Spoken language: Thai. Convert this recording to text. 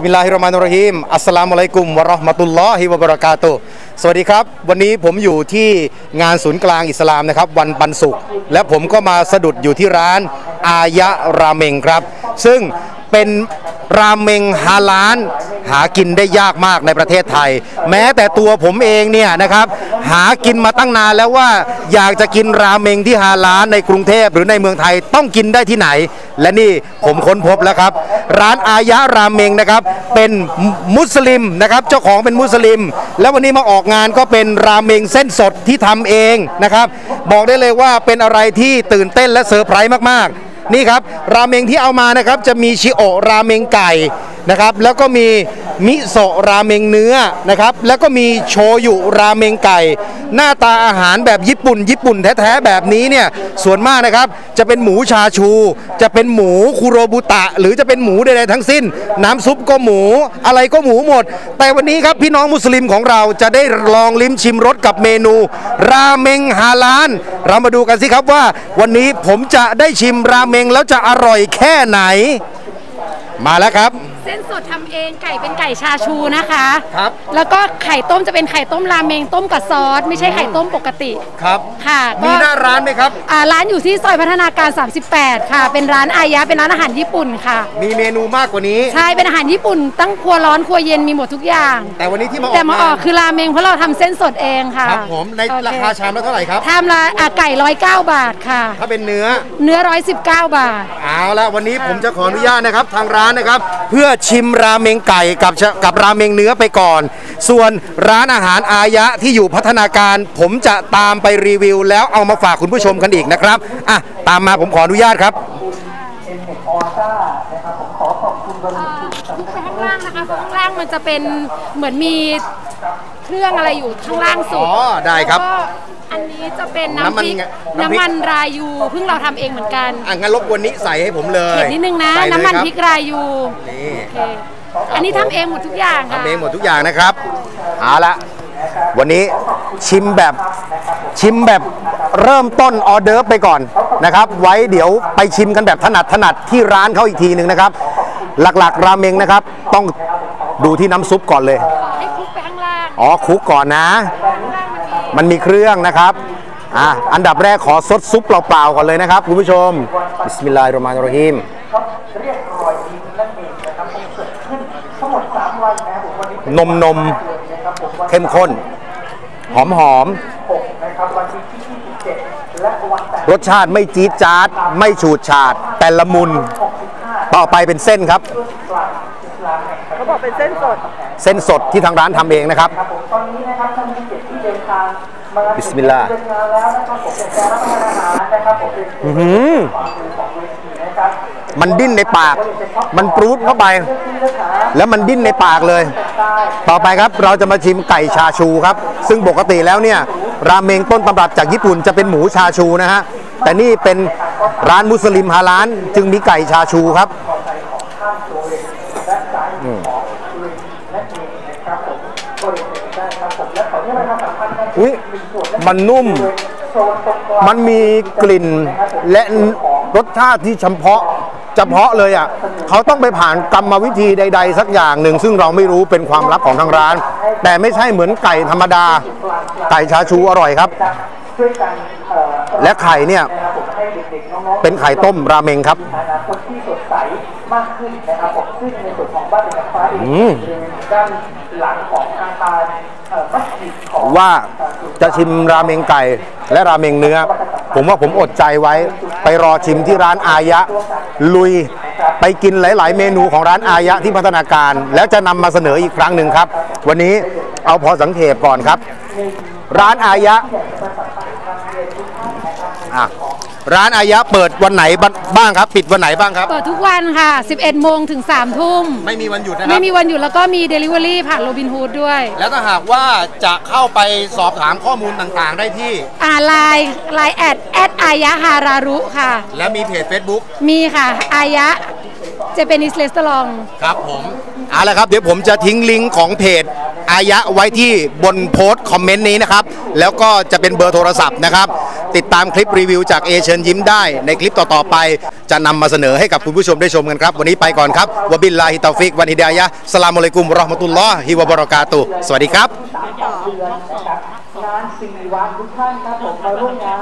สมิลลาฮิรเราะห์มานรเราะฮีมอัสสลามุอะลัยกุมวะราะห์มะตุลลอฮิวะบะเราะกาตุสวัสดีครับ วันนี้ผมอยู่ที่งานศูนย์กลางอิสลามนะครับ วันปันสุข และผมก็มาสะดุดอยู่ที่ร้านอายะราเมงครับ ซึ่งเป็นราเมงฮาลานหากินได้ยากมากในประเทศไทย แม้แต่ตัวผมเองเนี่ยนะครับ หากินมาตั้งนานแล้วว่าอยากจะกินราเมงที่ฮาลาในกรุงเทพหรือในเมืองไทยต้องกินได้ที่ไหน และนี่ผมค้นพบแล้วครับ ร้านอายะราเมงนะครับเป็นมุสลิมนะครับเจ้าของเป็นมุสลิม แล้ววันนี้มาออกงานก็เป็นราเมงเส้นสดที่ทำเองนะครับ บอกได้เลยว่าเป็นอะไรที่ตื่นเต้นและเซอร์ไพรส์มากๆ นี่ครับราเมงที่เอามานะครับจะมีชิโอะราเมงไก่ นะครับแล้วก็มีมิโซะราเมงเนื้อนะครับแล้วก็มีโชยุราเมงไก่ หน้าตาอาหารแบบญี่ปุ่น ญี่ปุ่นแท้ๆแบบนี้เนี่ยส่วนมากนะครับจะเป็นหมูชาชู จะเป็นหมูคุโรบุตะ หรือจะเป็นหมูใดๆทั้งสิ้น น้ำซุปก็หมูอะไรก็หมูหมด แต่วันนี้ครับพี่น้องมุสลิมของเราจะได้ลองลิ้มชิมรสกับเมนู ราเมงฮาลาน เรามาดูกันสิครับว่า วันนี้ผมจะได้ชิมราเมงแล้วจะอร่อยแค่ไหน มาแล้วครับ เส้นสดทำเองไก่เป็นไก่ชาชูนะคะ ครับ แล้วก็ไข่ต้มจะเป็นไข่ต้มราเมงต้มกับซอส ไม่ใช่ไข่ต้มปกติครับ ค่ะก็มีหน้าร้านไหมครับ อ่าร้านอยู่ที่ซอยพัฒนาการ 38 ค่ะ เป็นร้านอายะเป็นร้านอาหารญี่ปุ่นค่ะ มีเมนูมากกว่านี้ ใช่เป็นอาหารญี่ปุ่น ตั้งครัวร้อนครัวเย็นมีหมดทุกอย่าง แต่วันนี้ที่มาออกแต่มาออกงนคือราเมงเพราะเราทำเส้นสดเองค่ะครับผมในโอเราคาชามละเท่าไหร่ครับ ทำละอะไก่ 109 บาทค่ะ ถ้าเป็นเนื้อ เนื้อ 119 บาท เอาละวันนี้ผมจะขออนุญาตนะครับทางร้านนะครับ เพื่อชิมราเมงไก่กับชะกับราเมงเนื้อไปก่อน ส่วนร้านอาหารอายะที่อยู่พัฒนาการ ผมจะตามไปรีวิว แล้วเอามาฝากคุณผู้ชมกันอีกนะครับอะตามมาผมขออนุญาตครับทุกไปข้างล่างนะคะเพราะข้างล่างมันจะเป็นเหมือนมีเครื่องอะไรอยู่ข้างล่างสุดอ๋อได้ครับแล้วก็อันนี้จะเป็นน้ำมันน้ำพริกน้ำพริกน้ำมันรายูเพิ่งเราทำเองเหมือนกันอะงั้นรบกวนนี้ใส่ให้ผมเลยเผ็ดนิดนึงนะใส่เลยน้ำมันครับพริกรายูนี่โอ เค อันนี้ทำเองหมดทุกอย่างค่ะทำเองหมดทุกอย่างนะครับเอาละวันนี้ชิมแบบชิมแบบเริ่มต้นออเดิร์ฟไปก่อนนะครับ ไว้เดี๋ยวไปชิมกันแบบถนัดถนัดที่ร้านเขาอีกทีหนึ่งนะครับ หลักๆ ราเมงนะครับ ต้องดูที่น้ำซุปก่อนเลยให้คลุกไปข้างล่างอ๋อคลุกก่อนนะ มันมีเครื่องนะครับอะอันดับแรกขอซดซุปเปล่าๆก่อนเลยนะครับคุณผู้ชมبسم الله الرحمن الرحيم นมนมเข้มข้น หอมหอม รสชาติไม่จี๊ดจ๊าด ไม่ฉูดฉาด แต่ละมุน ต่อไปเป็นเส้นครับเขาบอกเป็นเส้นสด เส้นสดที่ทางร้านทำเองนะครับตอนนี้นะครับท่านมีเกียรติที่เดินทางมาบิสมิลลาห์เดินงานแล้วนะครับผมเป็นการรับประทานอาหารนะครับผมเป็นอื้อหือ มันดิ้นในปาก มันปรูดเข้าไป แล้วมันดิ้นในปากเลย ต่อไปครับเราจะมาชิมไก่ชาชูครับ ซึ่งปกติแล้วเนี่ยราเมงต้นตำรับจากญี่ปุ่นจะเป็นหมูชาชูนะฮะแต่นี่เป็นร้านมุสลิมฮาลานจึงมีไก่ชาชูครับอืมอุ๊ยมันนุ่ม มันมีกลิ่นและรสชาติที่เฉพาะ เฉพาะเลยอะเขาต้องไปผ่านกรรมวิธีใด ๆ สักอย่างหนึ่ง ซึ่งเราไม่รู้เป็นความลับของทางร้าน แต่ไม่ใช่เหมือนไก่ธรรมดา ไก่ชาชูอร่อยครับ และไข่เนี่ยเป็นไข่ต้มราเมงครับอนที่สดใสมากขึ้นนะครับผมซึ่งในส่วนของบ้านเด็กฟ้าเองด้านหลังของอาคารมัสยิดของว่าจะชิมราเมงไก่และราเมงเนื้อ ผมว่าผมอดใจไว้ ไปรอชิมที่ร้านอายะ ลุยไปกินหลาย ๆ เมนูของร้านอายะที่พัฒนาการ แล้วจะนำมาเสนออีกครั้งหนึ่งครับ วันนี้เอาพอสังเขปก่อนครับ ร้านอายะอะ ร้านอายะเปิดวันไหนบ้างครับ ปิดวันไหนบ้างครับ เปิดทุกวันค่ะ 11 โมงถึง 3 ทุ่ม ไม่มีวันหยุดนะครับไม่มีวันหยุดแล้วก็มี Delivery ผ่านโรบินฮูดด้วย แล้วถ้าหากว่าจะเข้าไปสอบถามข้อมูลต่างๆ ได้ที่ อ่า LINE LINE add add อายะฮารารุค่ะ และมีเพจ Facebook มีค่ะ Aya Japanese Restaurantครับผมเอาละครับ เดี๋ยวผมจะทิ้งลิงก์ของเพจอายะไว้ที่บนโพสต์คอมเมนต์นี้นะครับ แล้วก็จะเป็นเบอร์โทรศัพท์นะครับ ติดตามคลิปรีวิวจากเอเชิญยิ้มได้ในคลิปต่อๆไป จะนำมาเสนอให้กับคุณผู้ชมได้ชมกันครับ วันนี้ไปก่อนครับวบิลลาฮิตาฟิกวันฮิดายะสลามุอะลัยกุมรอฮ์มะตุลลอฮิวะบะเราะกาตุสวัสดีครับสามสองเดือนนะครับงานสี่วันทุกท่านครับผมมาร่วมงาน